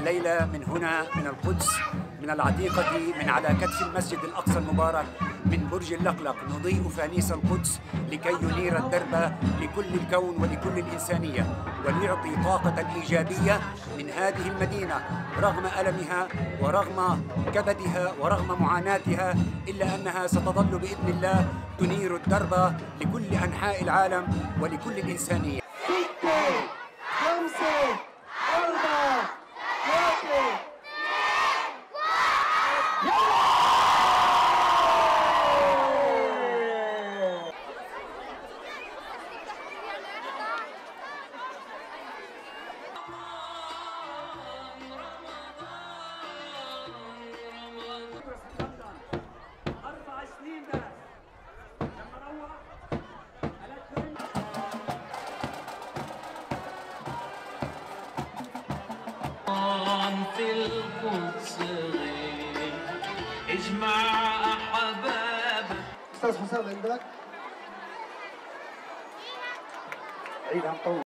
الليلة من هنا من القدس من العتيقة من على كتف المسجد الأقصى المبارك من برج اللقلق. نضيء فانيس القدس لكي ينير الدرب لكل الكون ولكل الإنسانية وليعطي طاقة إيجابية من هذه المدينة رغم ألمها ورغم كبدها ورغم معاناتها إلا أنها ستظل بإذن الله تنير الدرب لكل أنحاء العالم ولكل الإنسانية. القدس. غير اجمع احبابك أستاذ حسام عندك؟ عيد طول.